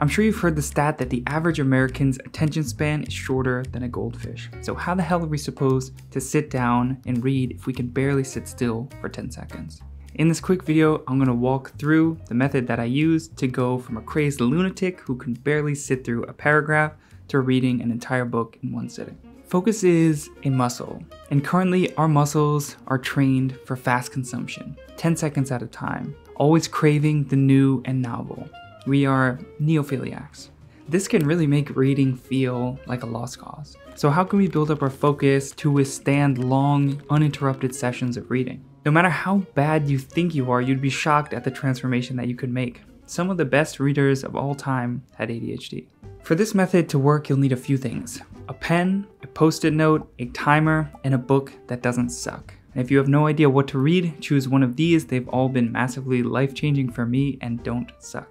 I'm sure you've heard the stat that the average American's attention span is shorter than a goldfish. So how the hell are we supposed to sit down and read if we can barely sit still for 10 seconds? In this quick video, I'm gonna walk through the method that I use to go from a crazed lunatic who can barely sit through a paragraph to reading an entire book in one sitting. Focus is a muscle, and currently our muscles are trained for fast consumption, 10 seconds at a time, always craving the new and novel. We are neophiliacs. This can really make reading feel like a lost cause. So how can we build up our focus to withstand long, uninterrupted sessions of reading? No matter how bad you think you are, you'd be shocked at the transformation that you could make. Some of the best readers of all time had ADHD. For this method to work, you'll need a few things. A pen, a post-it note, a timer, and a book that doesn't suck. And if you have no idea what to read, choose one of these. They've all been massively life-changing for me and don't suck.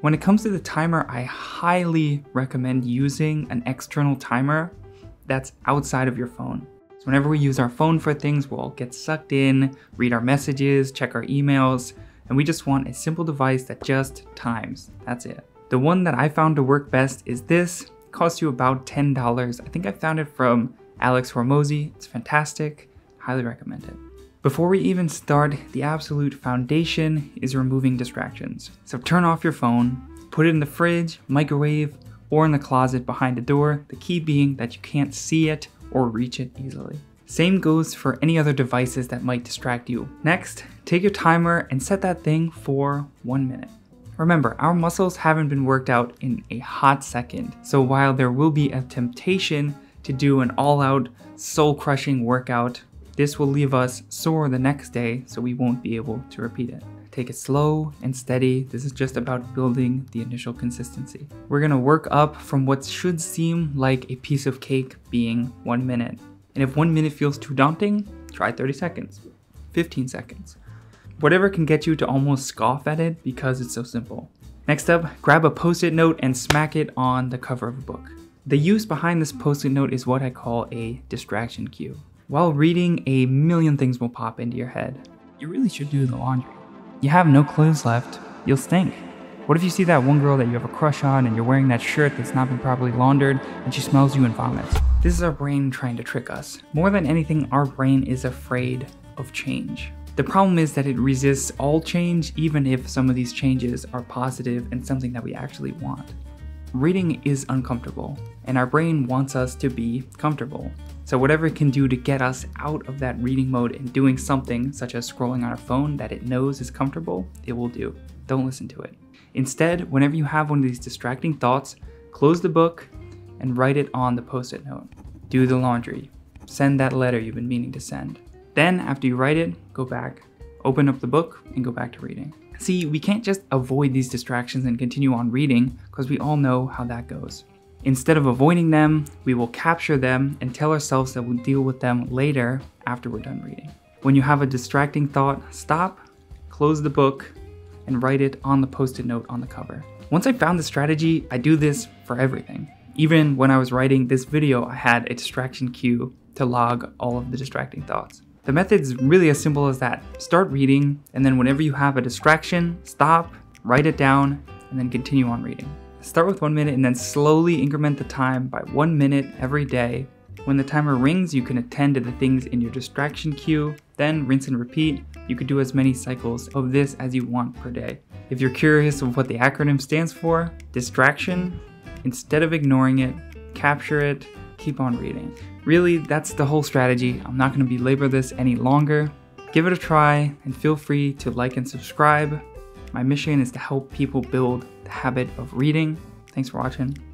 When it comes to the timer, I highly recommend using an external timer that's outside of your phone. So whenever we use our phone for things, we'll get sucked in, read our messages, check our emails, and we just want a simple device that just times. That's it. The one that I found to work best is this. It costs you about $10. I think I found it from Alex Hormozi. It's fantastic. Highly recommend it. Before we even start, the absolute foundation is removing distractions. So turn off your phone, put it in the fridge, microwave, or in the closet behind the door, the key being that you can't see it or reach it easily. Same goes for any other devices that might distract you. Next, take your timer and set that thing for one minute. Remember, our muscles haven't been worked out in a hot second, so while there will be a temptation to do an all out, soul crushing workout, this will leave us sore the next day, so we won't be able to repeat it. Take it slow and steady. This is just about building the initial consistency. We're gonna work up from what should seem like a piece of cake being one minute. And if one minute feels too daunting, try 30 seconds, 15 seconds. Whatever can get you to almost scoff at it because it's so simple. Next up, grab a post-it note and smack it on the cover of a book. The use behind this post-it note is what I call a distraction cue. While reading, a million things will pop into your head. You really should do the laundry. You have no clothes left, you'll stink. What if you see that one girl that you have a crush on and you're wearing that shirt that's not been properly laundered and she smells you and vomits? This is our brain trying to trick us. More than anything, our brain is afraid of change. The problem is that it resists all change even if some of these changes are positive and something that we actually want. Reading is uncomfortable, and our brain wants us to be comfortable. So whatever it can do to get us out of that reading mode and doing something such as scrolling on our phone that it knows is comfortable, it will do. Don't listen to it. Instead, whenever you have one of these distracting thoughts, close the book and write it on the post-it note. Do the laundry. Send that letter you've been meaning to send. Then, after you write it, go back, open up the book, and go back to reading. See, we can't just avoid these distractions and continue on reading because we all know how that goes. Instead of avoiding them, we will capture them and tell ourselves that we'll deal with them later after we're done reading. When you have a distracting thought, stop, close the book, and write it on the post-it note on the cover. Once I found the strategy, I do this for everything. Even when I was writing this video, I had a distraction cue to log all of the distracting thoughts. The method is really as simple as that. Start reading, and then whenever you have a distraction, stop, write it down, and then continue on reading. Start with one minute and then slowly increment the time by one minute every day. When the timer rings, you can attend to the things in your distraction queue, then rinse and repeat you could do as many cycles of this as you want per day. If you're curious of what the acronym stands for, distraction, instead of ignoring it, capture it, keep on reading. Really, that's the whole strategy. I'm not going to belabor this any longer. Give it a try and feel free to like and subscribe. My mission is to help people build the habit of reading. Thanks for watching.